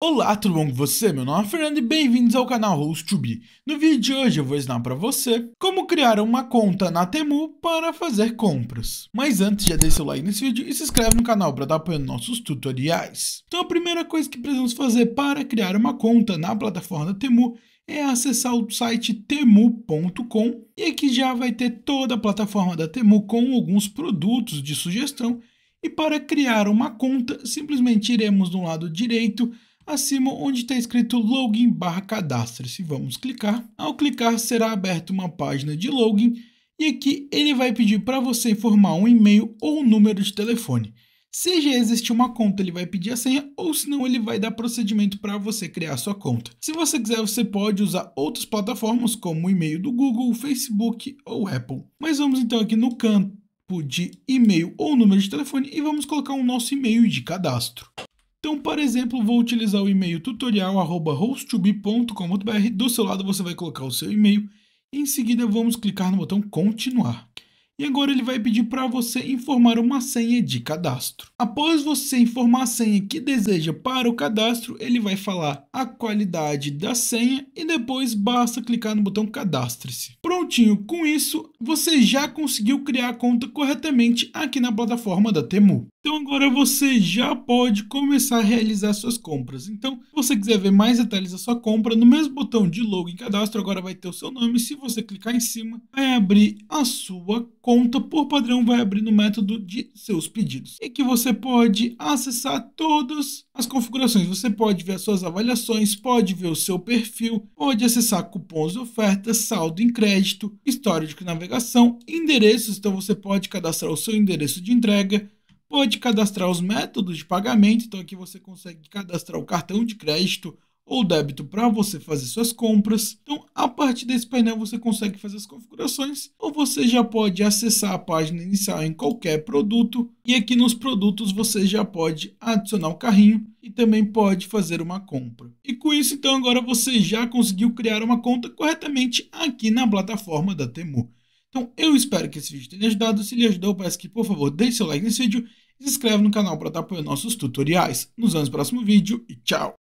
Olá, tudo bom com você? Meu nome é Fernando e bem-vindos ao canal HostTube. No vídeo de hoje eu vou ensinar para você como criar uma conta na Temu para fazer compras. Mas antes, já deixa o like nesse vídeo e se inscreve no canal para dar apoio nos nossos tutoriais. Então a primeira coisa que precisamos fazer para criar uma conta na plataforma da Temu é acessar o site temu.com e aqui já vai ter toda a plataforma da Temu com alguns produtos de sugestão e para criar uma conta simplesmente iremos no lado direito acima onde está escrito login barra cadastre-se. Vamos clicar. Ao clicar será aberta uma página de login e aqui ele vai pedir para você informar um e-mail ou um número de telefone. Se já existe uma conta, ele vai pedir a senha, ou senão ele vai dar procedimento para você criar sua conta. Se você quiser, você pode usar outras plataformas, como o e-mail do Google, Facebook ou Apple. Mas vamos então aqui no campo de e-mail ou número de telefone e vamos colocar o nosso e-mail de cadastro. Então, por exemplo, vou utilizar o e-mail tutorial@hostube.com.br. Do seu lado você vai colocar o seu e-mail em seguida vamos clicar no botão continuar. E agora ele vai pedir para você informar uma senha de cadastro. Após você informar a senha que deseja para o cadastro, ele vai falar a qualidade da senha e depois basta clicar no botão cadastre-se. Prontinho, com isso você já conseguiu criar a conta corretamente aqui na plataforma da Temu. Então agora você já pode começar a realizar suas compras. Então, você quiser ver mais detalhes da sua compra, no mesmo botão de login cadastro agora vai ter o seu nome. Se você clicar em cima, vai abrir a sua conta. Por padrão, vai abrir no método de seus pedidos. E que você pode acessar todas as configurações. Você pode ver as suas avaliações, pode ver o seu perfil, pode acessar cupons de oferta, saldo em crédito, história de navegação, endereços. Então você pode cadastrar o seu endereço de entrega pode cadastrar os métodos de pagamento. Então aqui você consegue cadastrar o cartão de crédito ou débito para você fazer suas compras. Então, a partir desse painel você consegue fazer as configurações ou você já pode acessar a página inicial em qualquer produto e aqui nos produtos você já pode adicionar o carrinho e também pode fazer uma compra. E com isso, então, agora você já conseguiu criar uma conta corretamente aqui na plataforma da Temu. Então eu espero que esse vídeo tenha ajudado. Se ele ajudou, peço que por favor deixe seu like nesse vídeo se inscreve no canal para apoio aos nossos tutoriais. Nos vemos no próximo vídeo e tchau!